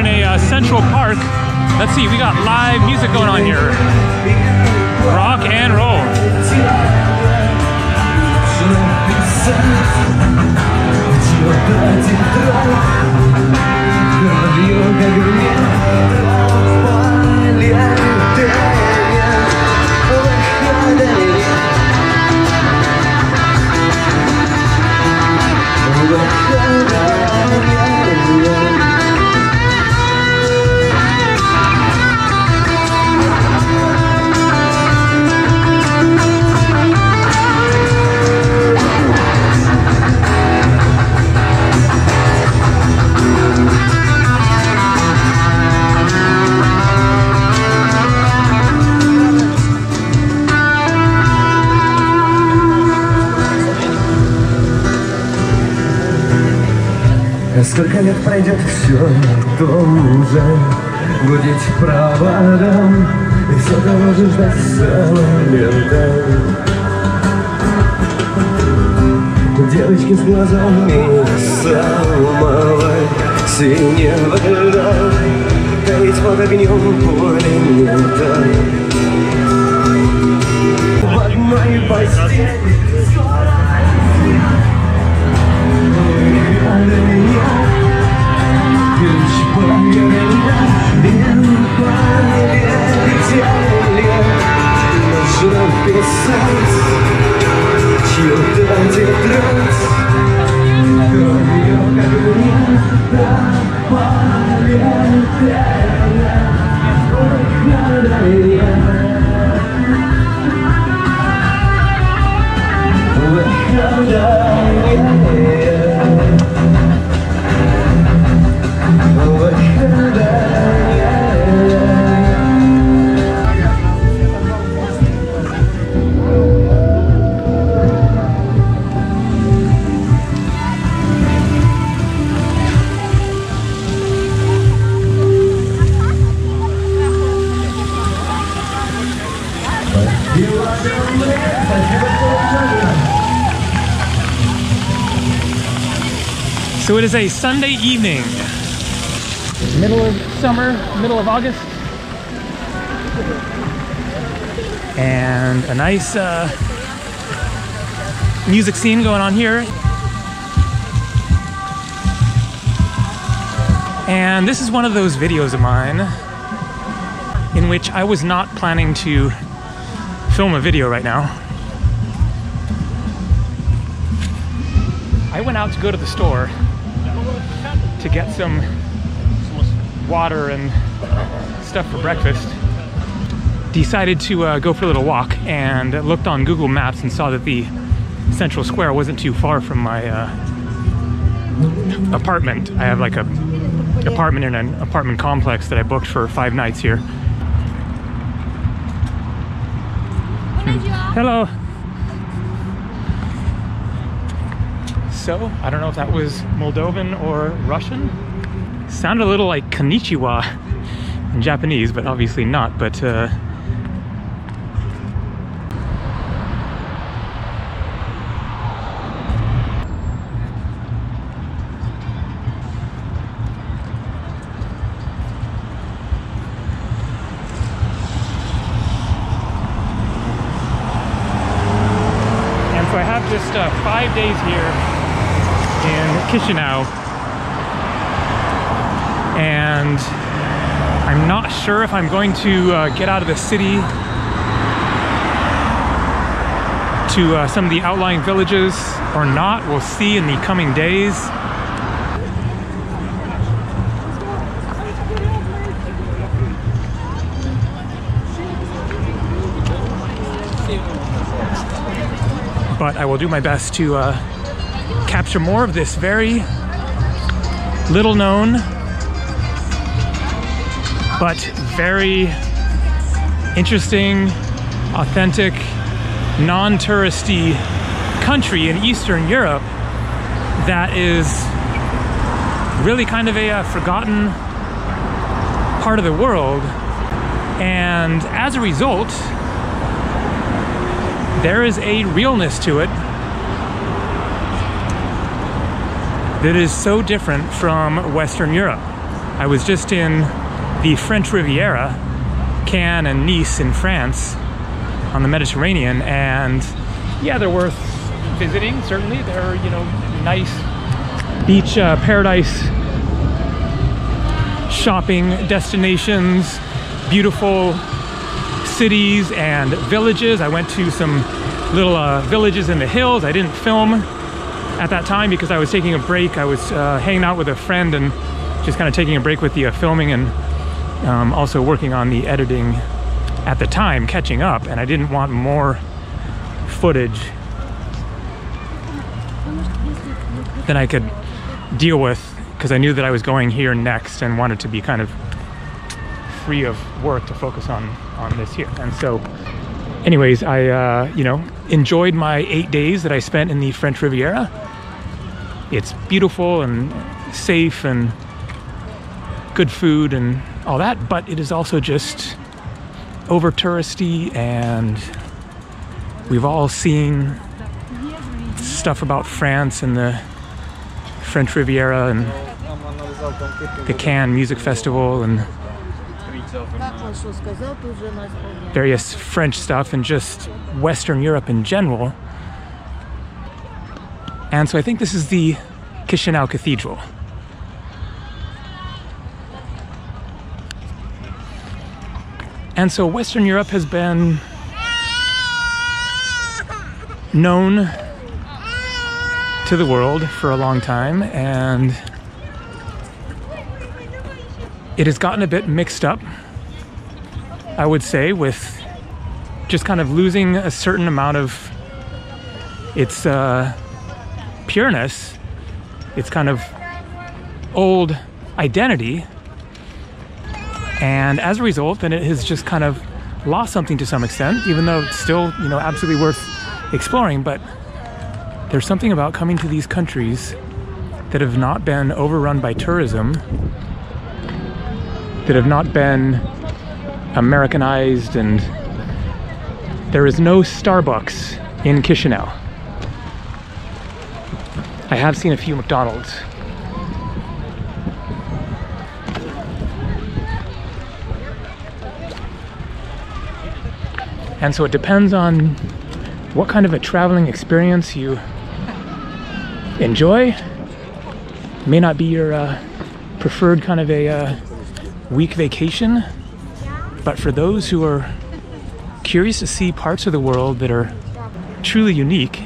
in a uh, central park. Let's see, we got live music going on here. Rock and roll. Сколько лет пройдет, все на том же Гудеть проводом И все того же ждать самолета Девочки с глазами самого синего льда. Таить под огнем пулемета В одной постели is a Sunday evening, middle of summer, middle of August, and a nice uh, music scene going on here. And this is one of those videos of mine in which I was not planning to film a video right now. I went out to go to the store to get some water and stuff for breakfast. Decided to uh, go for a little walk and looked on Google Maps and saw that the Central Square wasn't too far from my uh, apartment. I have like a apartment in an apartment complex that I booked for five nights here. Hello. So, I don't know if that was Moldovan or Russian. Sounded a little like konnichiwa in Japanese, but obviously not. But uh, And so I have just uh, five days here Chisinau. And I'm not sure if I'm going to uh, get out of the city to uh, some of the outlying villages or not. We'll see in the coming days. But I will do my best to uh, capture more of this very little known but very interesting, authentic, non touristy country in Eastern Europe that is really kind of a uh, forgotten part of the world. And as a result, there is a realness to it that is so different from Western Europe. I was just in the French Riviera, Cannes and Nice in France on the Mediterranean, and yeah, they're worth visiting, certainly. They're, you know, nice beach uh, paradise shopping destinations, beautiful cities and villages. I went to some little uh, villages in the hills. I didn't film at that time because I was taking a break. I was uh, hanging out with a friend and just kind of taking a break with the uh, filming and um, also working on the editing at the time, catching up. And I didn't want more footage than I could deal with because I knew that I was going here next and wanted to be kind of free of work to focus on on this here. And so, anyways, I uh, you know enjoyed my eight days that I spent in the French Riviera. It's beautiful and safe and good food and all that, but it is also just over touristy and we've all seen stuff about France and the French Riviera and the Cannes Music Festival and various French stuff and just Western Europe in general. And so I think this is the Chisinau Cathedral. And so Western Europe has been known to the world for a long time and it has gotten a bit mixed up, I would say, with just kind of losing a certain amount of its uh, pureness, its kind of old identity. And as a result, then it has just kind of lost something to some extent, even though it's still, you know, absolutely worth exploring. But there's something about coming to these countries that have not been overrun by tourism, that have not been Americanized, and there is no Starbucks in Chisinau. I have seen a few McDonald's. And so it depends on what kind of a traveling experience you enjoy. May not be your uh, preferred kind of a uh, week vacation, but for those who are curious to see parts of the world that are truly unique,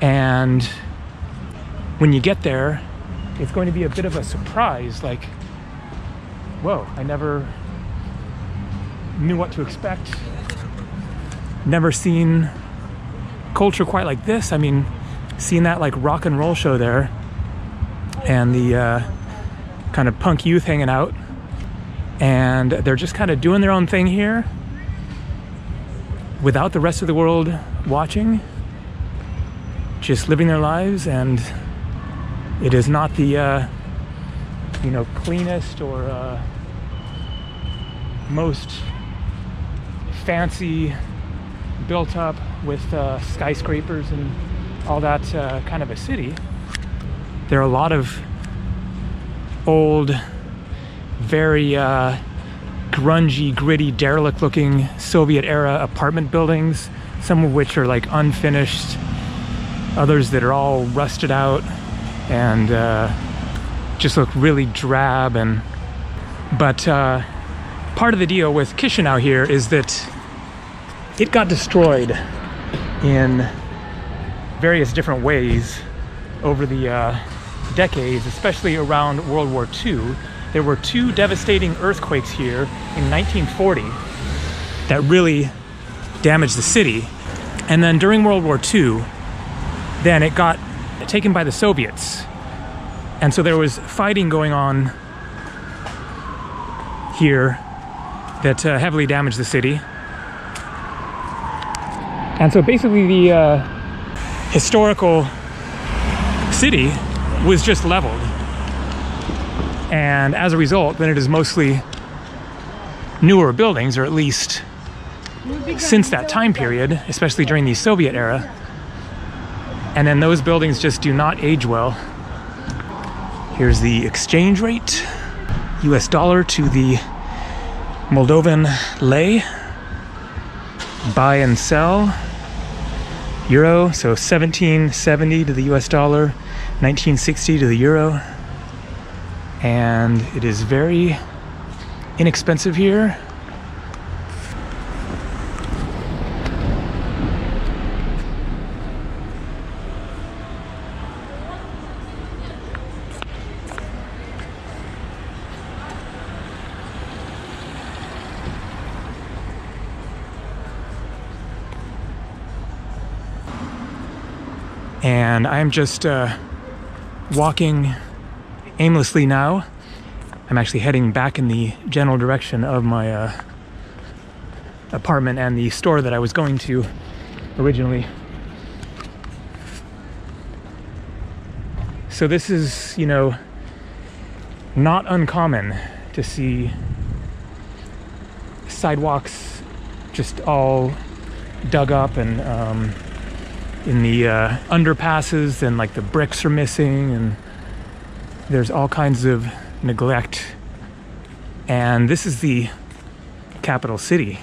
and when you get there, it's going to be a bit of a surprise like, whoa, I never knew what to expect. Never seen culture quite like this. I mean, seeing that like rock and roll show there and the uh, kind of punk youth hanging out, and they're just kind of doing their own thing here without the rest of the world watching, just living their lives, and it is not the uh, you know cleanest or uh, most fancy built up with uh, skyscrapers and all that uh, kind of a city. There are a lot of old, very uh, grungy, gritty, derelict looking Soviet era apartment buildings, some of which are like unfinished, others that are all rusted out and uh, just look really drab. And But uh, part of the deal with Chisinau here is that it got destroyed in various different ways over the uh, decades, especially around World War II. There were two devastating earthquakes here in 1940 that really damaged the city. And then during World War II, then it got taken by the Soviets. And so there was fighting going on here that uh, heavily damaged the city. And so basically, the uh, historical city was just leveled. And as a result, then it is mostly newer buildings, or at least since that time period, especially during the Soviet era. And then those buildings just do not age well. Here's the exchange rate US dollar to the Moldovan lei. Buy and sell. Euro, so 1770 to the US dollar, 1960 to the euro. And it is very inexpensive here. And I'm just uh, walking aimlessly now. I'm actually heading back in the general direction of my uh, apartment and the store that I was going to originally. So, this is, you know, not uncommon to see sidewalks just all dug up and um, in the uh, underpasses and like the bricks are missing and there's all kinds of neglect. And this is the capital city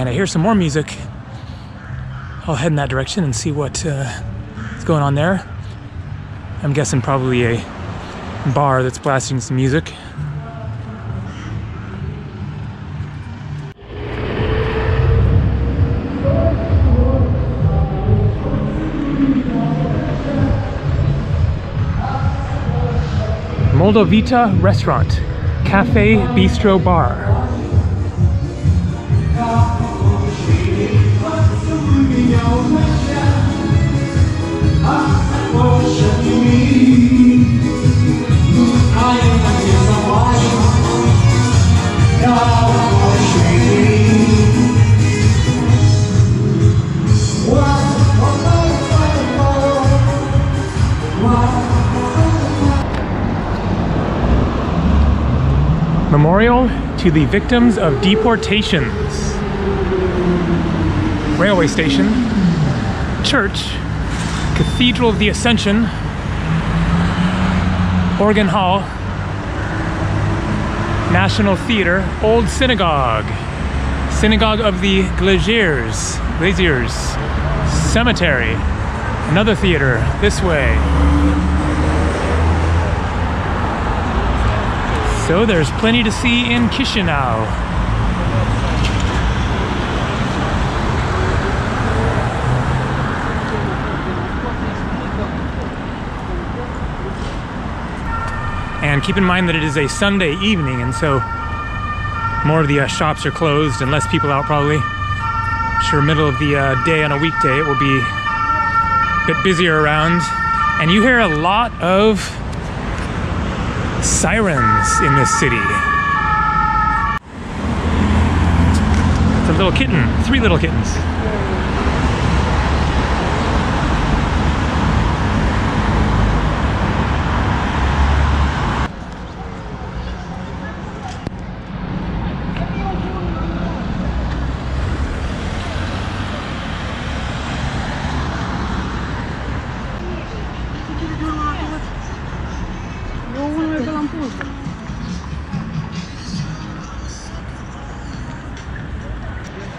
and I hear some more music, I'll head in that direction and see what uh, is going on there. I'm guessing probably a bar that's blasting some music. Moldovita Restaurant, Cafe Bistro Bar. Memorial to the victims of deportations. Railway station, church, Cathedral of the Ascension, Organ Hall, National Theater, Old Synagogue, Synagogue of the Glaziers, Glaziers, Cemetery, another theater this way. So there's plenty to see in Chisinau. And keep in mind that it is a Sunday evening, and so more of the uh, shops are closed and less people out probably. Sure middle of the uh, day on a weekday it will be a bit busier around. And you hear a lot of sirens in this city. It's a little kitten, three little kittens.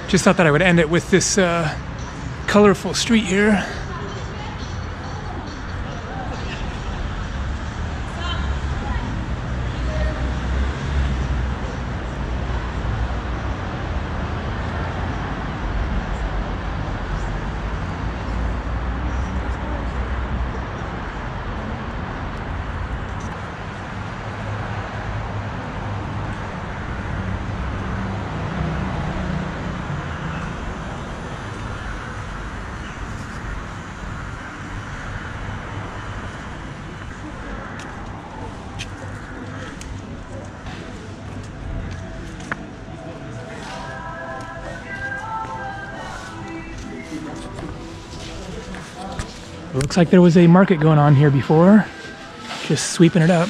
Just thought that I would end it with this uh, colorful street here. Looks like there was a market going on here before. Just sweeping it up.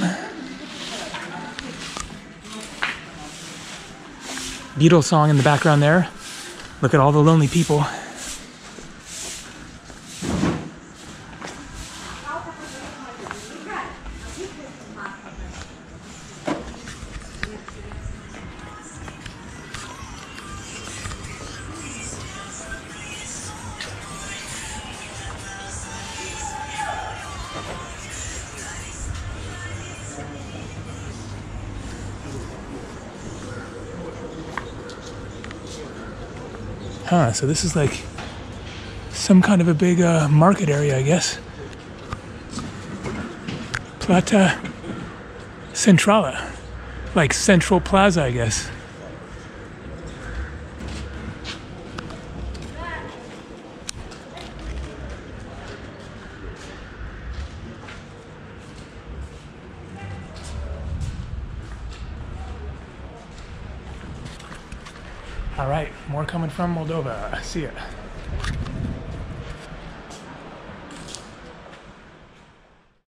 Beatles song in the background there. Look at all the lonely people. So this is like some kind of a big uh, market area, I guess. Plata Centrala. Like Central Plaza, I guess. All right, more coming from Moldova. See ya.